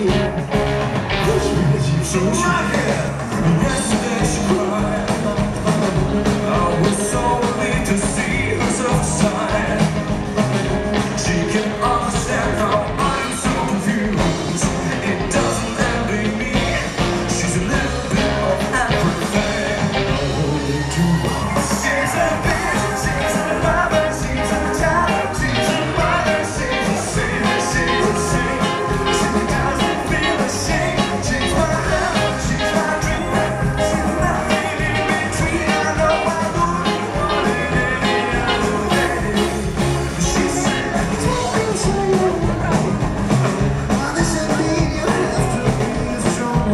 Push me as you so my head. Yesterday she cried.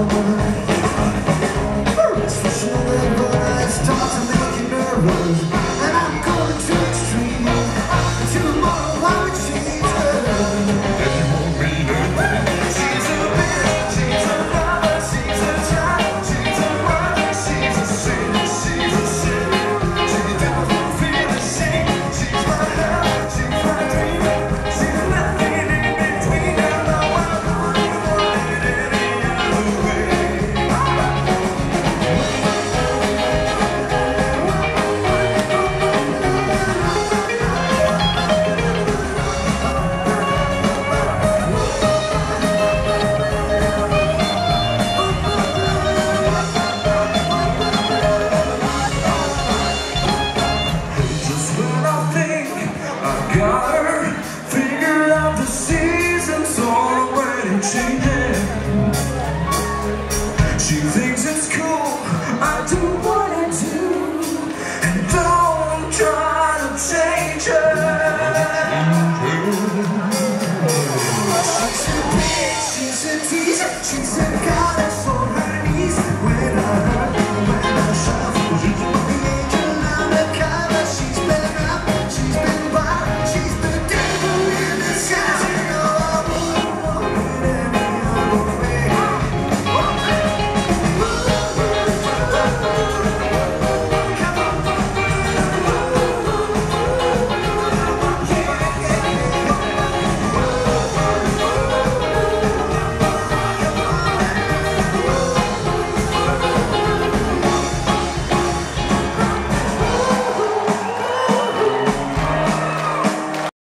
Thinks